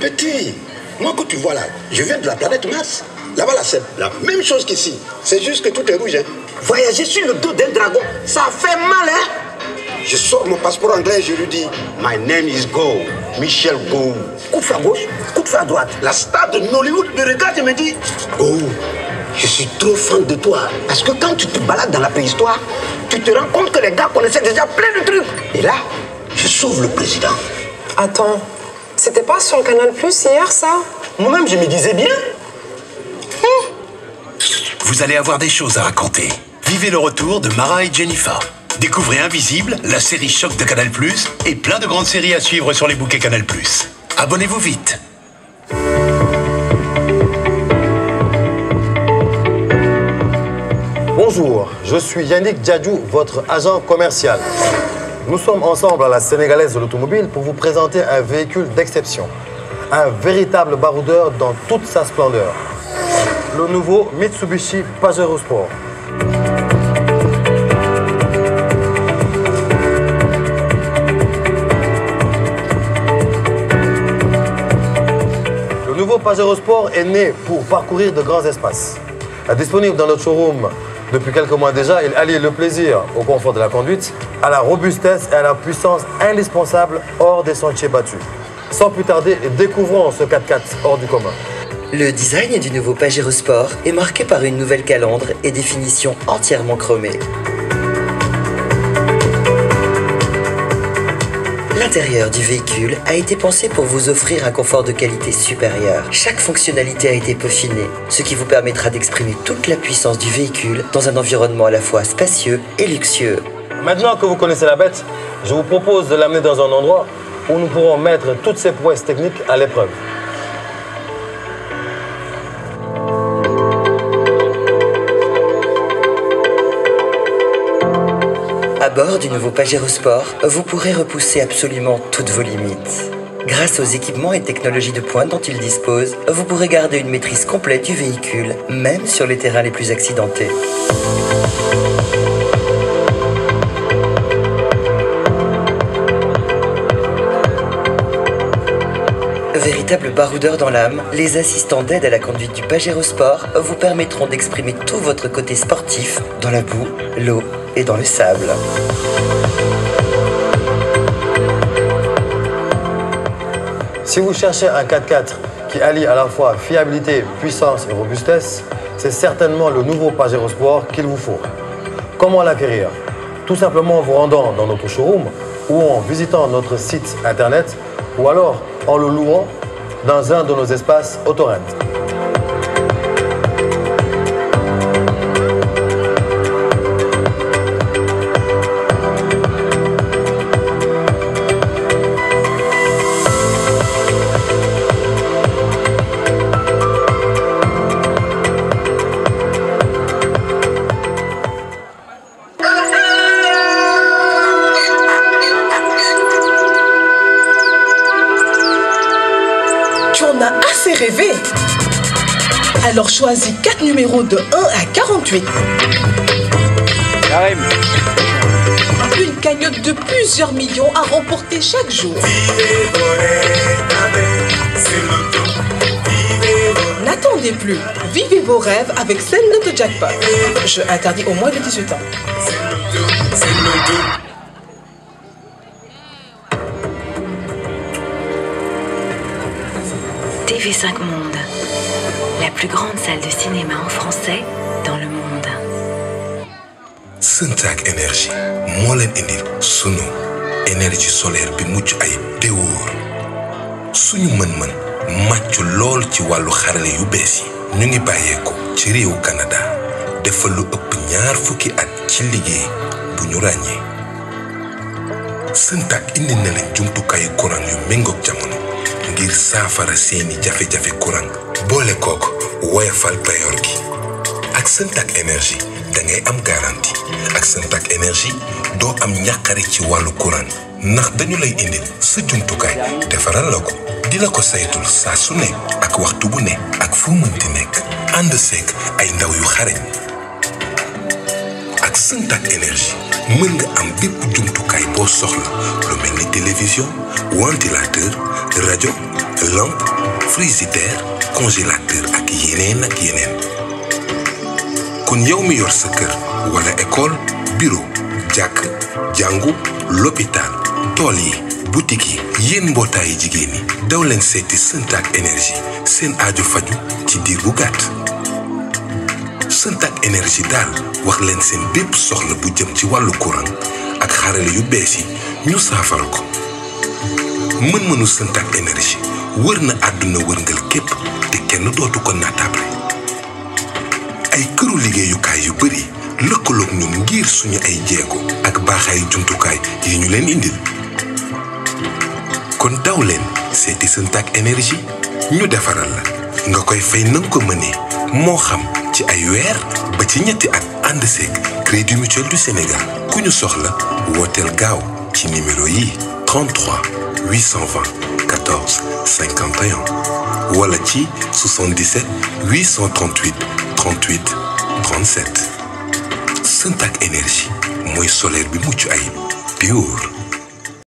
Petit, moi que tu vois là, je viens de la planète Mars. Là-bas, là, c'est la même chose qu'ici. C'est juste que tout est rouge. Hein. Voyager sur le dos d'un dragon, ça fait mal, hein je sors mon passeport anglais et je lui dis My name is Go, Michel Go. Coup de feu à gauche, coup de feu à droite. La star de Nollywood me regarde et me dit Go, je suis trop fan de toi. Parce que quand tu te balades dans la préhistoire, tu te rends compte que les gars connaissaient déjà plein de trucs. Et là, je sauve le président. Attends, c'était pas sur le canal Plus hier ça? Moi-même, je me disais bien. Vous allez avoir des choses à raconter. Vivez le retour de Mara et Jennifer. Découvrez Invisible, la série choc de Canal+, et plein de grandes séries à suivre sur les bouquets Canal+. Abonnez-vous vite. Bonjour, je suis Yannick Djadjou, votre agent commercial. Nous sommes ensemble à la Sénégalaise de l'automobile pour vous présenter un véhicule d'exception. Un véritable baroudeur dans toute sa splendeur. Le nouveau Mitsubishi Pajero Sport. Pajero Sport est né pour parcourir de grands espaces. Disponible dans notre showroom depuis quelques mois déjà, il allie le plaisir au confort de la conduite, à la robustesse et à la puissance indispensable hors des sentiers battus. Sans plus tarder, découvrons ce 4x4 hors du commun. Le design du nouveau Pajero Sport est marqué par une nouvelle calandre et des finitions entièrement chromées. L'intérieur du véhicule a été pensé pour vous offrir un confort de qualité supérieure. Chaque fonctionnalité a été peaufinée, ce qui vous permettra d'exprimer toute la puissance du véhicule dans un environnement à la fois spacieux et luxueux. Maintenant que vous connaissez la bête, je vous propose de l'amener dans un endroit où nous pourrons mettre toutes ses prouesses techniques à l'épreuve. Du nouveau Pajero Sport, vous pourrez repousser absolument toutes vos limites. Grâce aux équipements et technologies de pointe dont il dispose, vous pourrez garder une maîtrise complète du véhicule, même sur les terrains les plus accidentés. Véritable baroudeur dans l'âme, les assistants d'aide à la conduite du Pajero Sport vous permettront d'exprimer tout votre côté sportif dans la boue, l'eau et dans le sable. Si vous cherchez un 4x4 qui allie à la fois fiabilité, puissance et robustesse, c'est certainement le nouveau Pajero Sport qu'il vous faut. Comment l'acquérir? Tout simplement en vous rendant dans notre showroom ou en visitant notre site internet ou alors en le louant dans un de nos espaces Autorent. En as assez rêvé Alors choisis 4 numéros de 1 à 48. Une cagnotte de plusieurs millions à remporter chaque jour. N'attendez plus. Vivez vos rêves avec Send Jackpot. Jeu interdit au moins de 18 ans. TV5 Monde, la plus grande salle de cinéma en français dans le monde. Syntac énergie. Moo leen indil sunu énergie solaire bi mucc ayib te wóor. Suñu mën-mën màcc lool ci wàllu xarale yu bees Canada. Defal lu ëpp at ci liggéey bu ñu ràññee. Syntac indi ngir saafara seeni jafe-jafe courant. Boole kook woyafal payoor gi. Ak Syntac énergie da ngay am garantie. Ak Syntac énergie doo am ñàkkare ci wàllu courant. Ndax dañu lay indil sa jumtukaay defaral la ko di la ko saytul saa su ne ak waxtu bu ne ak fu mënti nekk. Ànd seek ay ndaw yu xarañ. Ak énergie mën nga am bépp jumtukaay boo soxla lu mel ni télévision ventilateur rajo lampe frigidaire congélateur ak yeneen ak yeneen. Kon yow mi yor sa kër wala école bureau jàkk jàngu l'hôpital tool yi boutique yi yéen mbootaayu jigéen ñi daw leen seeti Syntac énergie seen aaju faju ci diir bu gàtt. Syntac énergie daal wax leen seen bépp soxla bu jëm ci wàllu courant ak xarale yu bees ñu saafara ko. Mën-mënu Syntac énergie wër na àdduna wërngal képp te kenn dootu ko naatable. Ay këru liggéeyukaay yu bari lëkkaloog ñun ngir suñu ay jéego ak baaxaay jumtukaay yi ñu leen indil. Kon daw leen seeti Syntac énergie ñu defaral la. Nga koy fay na nga ko mënee moo xam ci ay weer ba ci ñetti at crédit mutuel du Sénégal. Ku ñu soxla wooteel gaaw numéro yi 33 820 14 51 wala ci 77 838 38 37 Syntac énergie mooy solaire bi mucc ayib wóor